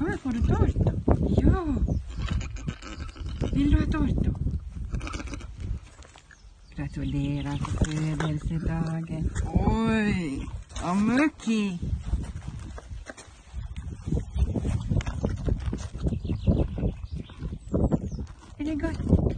Kolla, får du tårt då? Ja. Vil du ha tårt då? Gratulerar på fødelsedagen. Oi, Amuki. Er det godt?